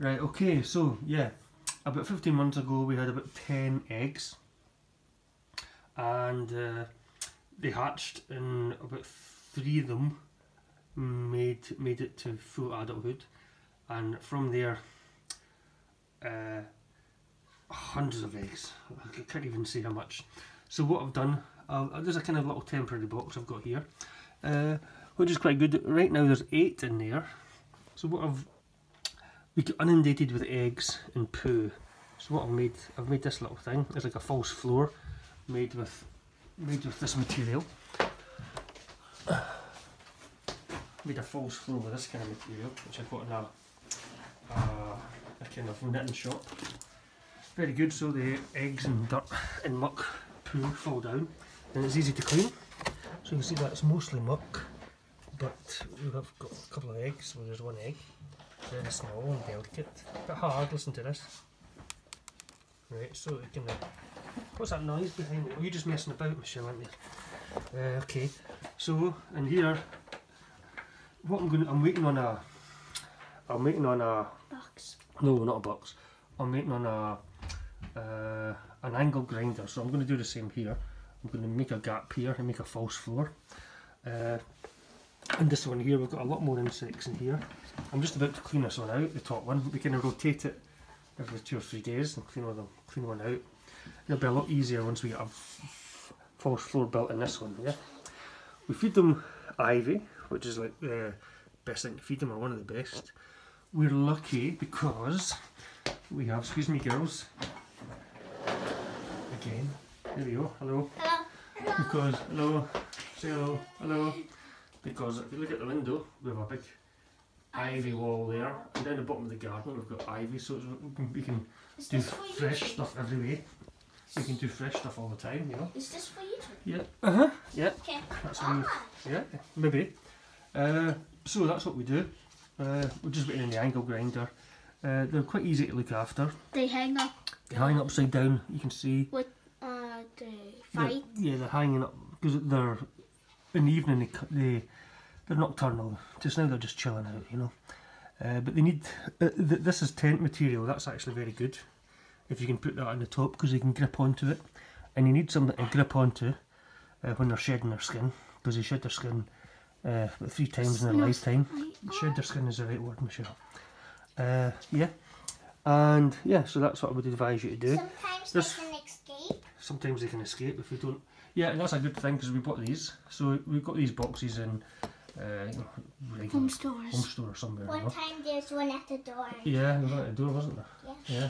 Right, okay, so yeah, about 15 months ago we had about 10 eggs. And uh, they hatched and about three of them made made it to full adulthood. And from there uh, hundreds of eggs. I can't even say how much. So what I've done there's a kind of little temporary box I've got here uh, which is quite good. Right now there's eight in there. So what I've we get inundated with eggs and poo so what I've made I've made this little thing it's like a false floor made with made with this material made a false floor with this kind of material, which I got in a, uh, a kind of knitting shop. Very good, so the eggs and dirt and muck poo fall down, and it's easy to clean. So you can see that it's mostly muck, but we've got a couple of eggs, there's one egg, very small and delicate, a bit hard, listen to this. Right, so it can, uh, what's that noise behind me? Oh, you're just messing about Michelle, aren't you? Uh, okay, so, and here what I'm going to, I'm waiting on a, I'm waiting on a, box. no not a box, I'm waiting on a, uh, an angle grinder, so I'm going to do the same here. I'm going to make a gap here and make a false floor. Uh, and this one here, we've got a lot more insects in here. I'm just about to clean this one out, the top one. We can rotate it every two or three days and clean one, clean one out. It'll be a lot easier once we get a false floor built in this one, yeah? We feed them ivy, which is like the best thing to feed them or one of the best. We're lucky because we have, excuse me girls, again, there we go, hello. Hello. Because, hello, say hello, hello. Because if you look at the window, we have a big ivy wall there, and down the bottom of the garden we've got ivy, so it's, we can, we can do this you? fresh stuff every way. We can do fresh stuff all the time, you know. Is this for you? Yeah, uh huh, yeah. Okay. That's what we, yeah, maybe. Uh, so that's what we do. Uh, we're just waiting in the angle grinder. Uh, they're quite easy to look after. They hang up They hang upside down. You can see. with uh, the They're- fight. yeah, they're hanging up because they're in the evening. they, they they're nocturnal. Just now they're just chilling out, you know. Uh, but they need. Uh, th- this is tent material. That's actually very good. If you can put that on the top because they can grip onto it, and you need something to grip onto uh, when they're shedding their skin because they shed their skin uh, three times in their lifetime. Shed their skin is the right word, Michelle. Uh, yeah, and yeah, so that's what I would advise you to do. Sometimes This- they can escape. Sometimes they can escape if we don't. Yeah, and that's a good thing because we bought these. So we've got these boxes in uh, you know, regular Home stores. home store or somewhere. One know? time there's one at the door. Yeah, there was one at the door, wasn't there? Yeah. Yeah.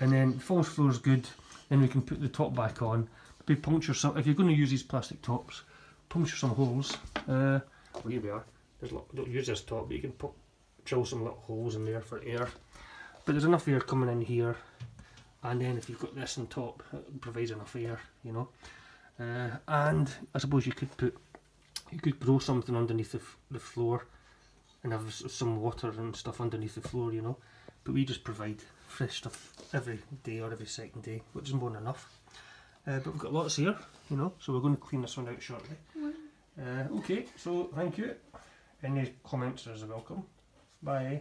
And then false floor is good. Then we can put the top back on. Maybe puncture some. If you're going to use these plastic tops, puncture some holes. Uh, well, here we are. There's lo- don't use this top, but you can put drill some little holes in there for air. But there's enough air coming in here. And then if you've got this on top, it provides enough air, you know. Uh, and I suppose you could put, you could grow something underneath the, f- the floor and have s- some water and stuff underneath the floor, you know. But we just provide fresh stuff every day or every second day, which is more than enough. Uh, but we've got lots here, you know, so we're going to clean this one out shortly. Uh, okay, so thank you. Any comments are welcome. Bye.